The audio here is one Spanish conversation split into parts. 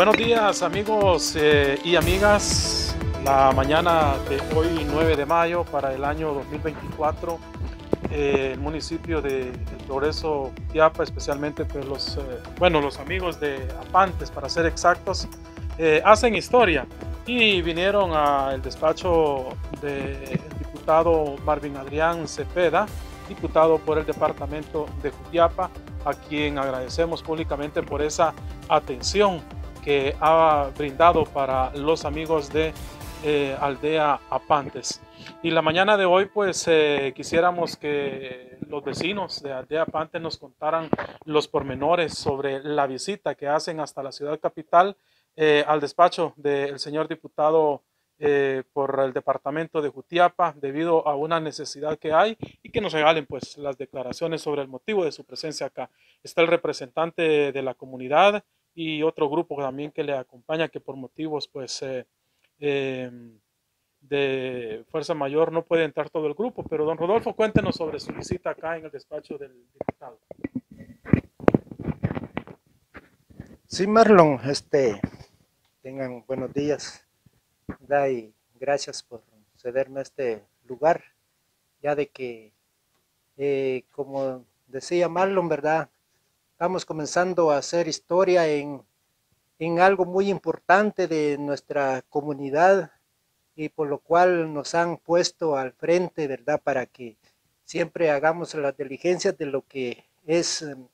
Buenos días amigos eh, y amigas. La mañana de hoy 9 de mayo para el año 2024 eh, el municipio de Progreso Tiapa, especialmente pues, los, eh, bueno, los amigos de Apantes para ser exactos, hacen historia y vinieron al despacho del diputado Marvin Adrián Cepeda, diputado por el departamento de Jutiapa, a quien agradecemos públicamente por esa atención que ha brindado para los amigos de eh, Aldea Apantes. Y la mañana de hoy, pues eh, quisiéramos que los vecinos de Aldea Apantes nos contaran los pormenores sobre la visita que hacen hasta la ciudad capital eh, al despacho del señor diputado por el departamento de Jutiapa debido a una necesidad que hay y que nos regalen pues las declaraciones sobre el motivo de su presencia acá. Está el representante de la comunidad, y otro grupo también que le acompaña que por motivos pues eh, em, de fuerza mayor no puede entrar todo el grupo. Pero don Rodolfo, cuéntenos sobre su visita acá en el despacho del diputado. Sí, Marlon, este, tengan buenos días y gracias por cederme este lugar, ya de que, eh, como decía Marlon, ¿verdad? Estamos comenzando a hacer historia en, en algo muy importante de nuestra comunidad y por lo cual nos han puesto al frente, ¿verdad? Para que siempre hagamos las diligencias de lo que es em,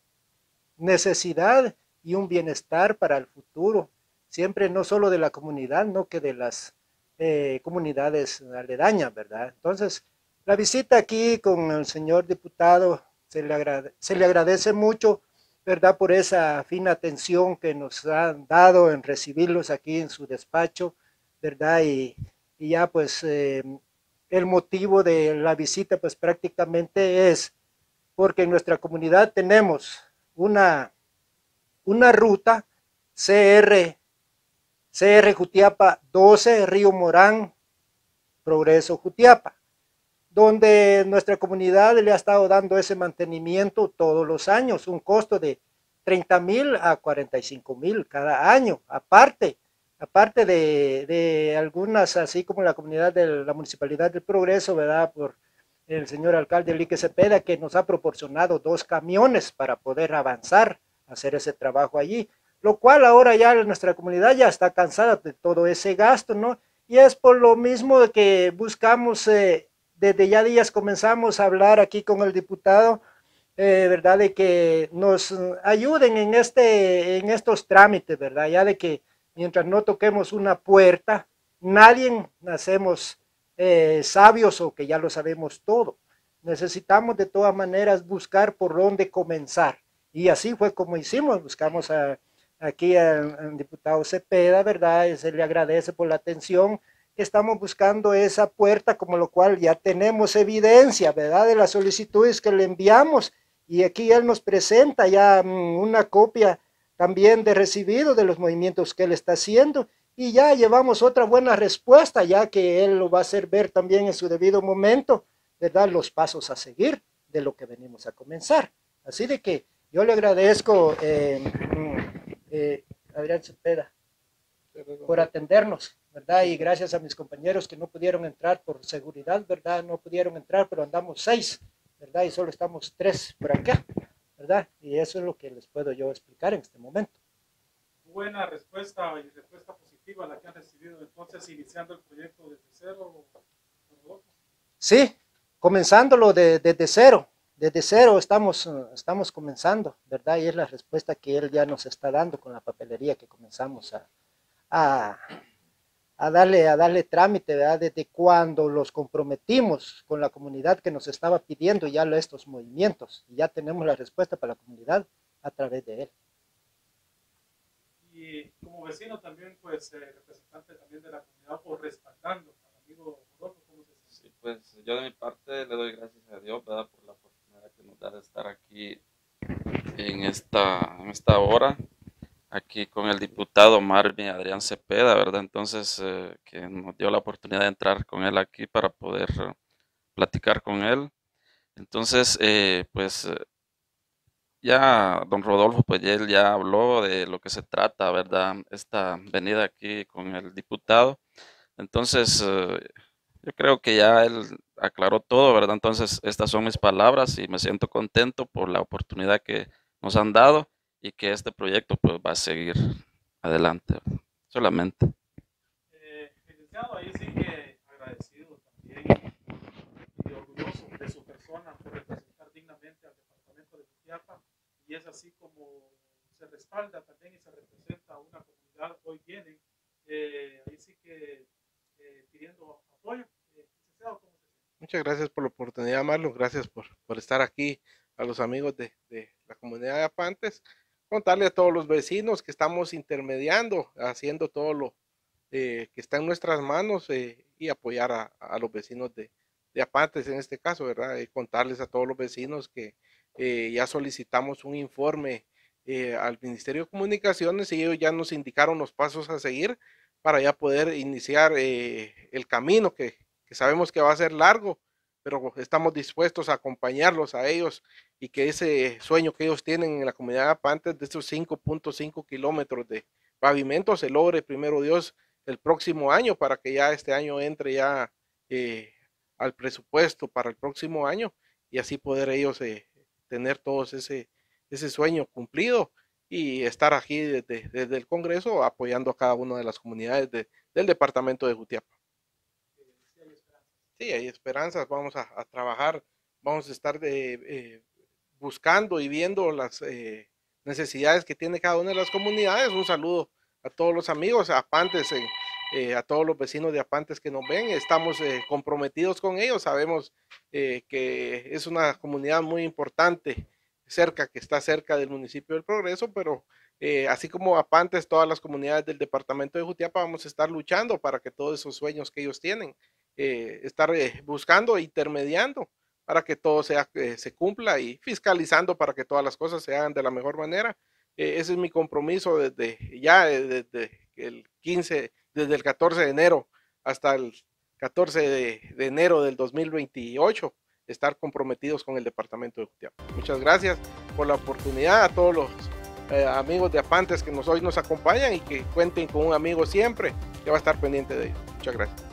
necesidad y un bienestar para el futuro, siempre no solo de la comunidad, no que de las eh, comunidades aledañas, ¿verdad? Entonces, la visita aquí con el señor diputado se le, se le agradece mucho ¿verdad? Por esa fina atención que nos han dado en recibirlos aquí en su despacho, ¿verdad? Y, ya pues eh, el motivo de la visita pues prácticamente es porque en nuestra comunidad tenemos una, una ruta CR, CR Jutiapa 12, Río Morán, Progreso Jutiapa donde nuestra comunidad le ha estado dando ese mantenimiento todos los años, un costo de 30 mil a 45 mil cada año, aparte, aparte de, algunas, así como la comunidad de la Municipalidad del Progreso, ¿verdad? Por el señor alcalde Lique Cepeda, que nos ha proporcionado dos camiones para poder avanzar, hacer ese trabajo allí, lo cual ahora ya nuestra comunidad ya está cansada de todo ese gasto, ¿no? Y es por lo mismo que buscamos eh, desde ya días comenzamos a hablar aquí con el diputado, eh, ¿verdad? De que nos ayuden en, este, en estos trámites, ¿verdad? Ya de que mientras no toquemos una puerta, nadie nacemos eh, sabios o que ya lo sabemos todo. Necesitamos de todas maneras buscar por dónde comenzar. Y así fue como hicimos, buscamos aquí al, al diputado Cepeda, ¿verdad? Se le agradece por la atención estamos buscando esa puerta, como lo cual ya tenemos evidencia, ¿verdad? De las solicitudes que le enviamos y aquí él nos presenta ya mm, una copia también de recibido de los movimientos que él está haciendo y ya llevamos otra buena respuesta, ya que él lo va a hacer ver también en su debido momento, ¿verdad? Los pasos a seguir de lo que venimos a comenzar. Así de que yo le agradezco, eh, mm, eh, Adrián Cepeda, por atendernos. ¿verdad? Y gracias a mis compañeros que no pudieron entrar por seguridad, ¿verdad? No pudieron entrar, pero andamos seis, ¿verdad? Y solo estamos tres por acá, ¿verdad? Y eso es lo que les puedo yo explicar en este momento. Buena respuesta y respuesta positiva la que han recibido entonces iniciando el proyecto desde cero. Sí, comenzándolo desde cero, desde cero estamos, estamos comenzando, ¿verdad? Y es la respuesta que él ya nos está dando con la papelería que comenzamos a, a a darle, a darle trámite, ¿verdad? Desde cuando los comprometimos con la comunidad que nos estaba pidiendo ya estos movimientos. Y ya tenemos la respuesta para la comunidad a través de él. Y como vecino también, pues, eh, representante también de la comunidad por respaldando al amigo Rodolfo, ¿cómo se Sí, pues yo de mi parte le doy gracias a Dios, ¿verdad? Por la oportunidad que nos da de estar aquí en esta, en esta hora con el diputado Marvin Adrián Cepeda, ¿verdad? Entonces, eh, que nos dio la oportunidad de entrar con él aquí para poder platicar con él. Entonces, eh, pues ya don Rodolfo, pues él ya habló de lo que se trata, ¿verdad? Esta venida aquí con el diputado. Entonces, eh, yo creo que ya él aclaró todo, ¿verdad? Entonces, estas son mis palabras y me siento contento por la oportunidad que nos han dado y que este proyecto pues va a seguir adelante, solamente. Eh, licenciado, ahí sí que agradecido también y orgulloso de su persona por representar dignamente al departamento de Jutiapa y es así como se respalda también y se representa a una comunidad. Hoy vienen, eh, ahí sí que eh, pidiendo apoyo. Eh, licenciado, ¿cómo se siente? Muchas gracias por la oportunidad, Marlon. Gracias por, por estar aquí a los amigos de, de la comunidad de Apantes. Contarle a todos los vecinos que estamos intermediando, haciendo todo lo eh, que está en nuestras manos eh, y apoyar a, los vecinos de, de Apantes en este caso, ¿verdad? Y contarles a todos los vecinos que eh, ya solicitamos un informe eh, al Ministerio de Comunicaciones y ellos ya nos indicaron los pasos a seguir para ya poder iniciar el camino que sabemos que va a ser largo, pero estamos dispuestos a acompañarlos a ellos y que ese sueño que ellos tienen en la comunidad Apantes de estos 5.5 kilómetros de pavimento se logre primero Dios el próximo año para que ya este año entre ya eh, al presupuesto para el próximo año y así poder ellos eh, tener todos ese, ese sueño cumplido y estar aquí desde, desde, el Congreso apoyando a cada una de las comunidades de, del departamento de Jutiapa. Sí, hay esperanzas, vamos a, trabajar, vamos a estar eh, buscando y viendo las eh, necesidades que tiene cada una de las comunidades. Un saludo a todos los amigos, a eh, eh, a todos los vecinos de Apantes que nos ven. Estamos comprometidos con ellos, sabemos que es una comunidad muy importante cerca, que está cerca del municipio del Progreso, pero así como Apantes, todas las comunidades del departamento de Jutiapa vamos a estar luchando para que todos esos sueños que ellos tienen, eh, estar eh, buscando, intermediando para que todo sea, eh, se cumpla y fiscalizando para que todas las cosas se hagan de la mejor manera. Eh, ese es mi compromiso desde ya, eh, desde el 15, desde el 14 de enero hasta el 14 de, de enero del 2028 estar comprometidos con el departamento de Jutiapa. Muchas gracias por la oportunidad a todos los eh, amigos de Apantes que nos, hoy nos acompañan y que cuenten con un amigo siempre que va a estar pendiente de ellos. Muchas gracias.